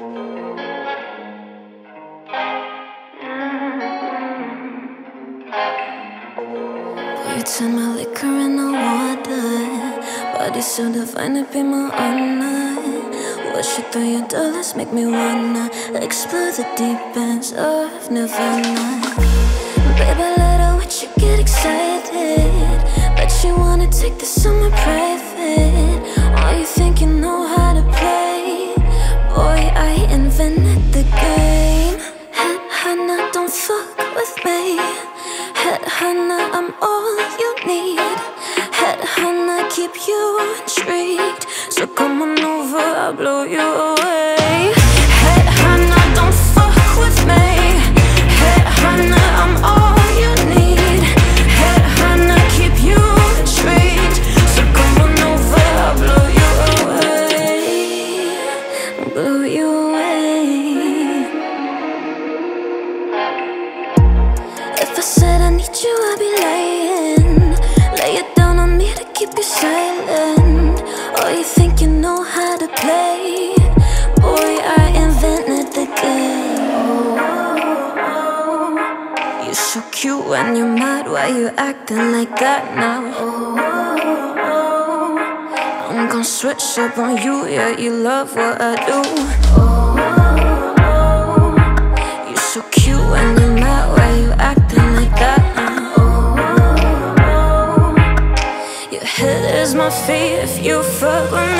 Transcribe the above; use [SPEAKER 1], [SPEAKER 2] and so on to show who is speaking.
[SPEAKER 1] You turn my liquor into water. Body so divine, it be my honor. Wash it through your dollars, make me wanna explore the deep ends of Nirvana. Baby, let her watch you get excited. Bet you wanna take this somewhere private. I'm all you need. Head hunter, keep you intrigued. So come on over, I'll blow you away. I said I need you, I'd be lying. Lay it down on me to keep you silent. Oh, you think you know how to play? Boy, I invented the game. You're so cute when you're mad. Why you acting like that now? I'm gonna switch up on you. Yeah, you love what I do. You're my feet if you fuck with me.